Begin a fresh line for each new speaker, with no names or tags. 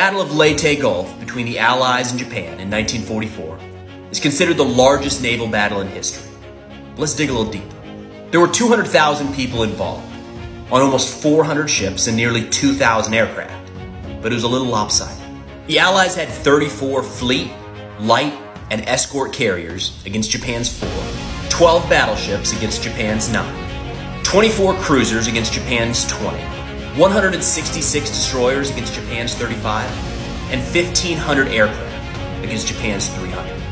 Battle of Leyte Gulf between the Allies and Japan in 1944 is considered the largest naval battle in history. Let's dig a little deeper. There were 200,000 people involved on almost 400 ships and nearly 2,000 aircraft, but it was a little lopsided. The Allies had 34 fleet, light, and escort carriers against Japan's 4, 12 battleships against Japan's 9, 24 cruisers against Japan's 20, 166 destroyers against Japan's 35, and 1,500 aircraft against Japan's 3.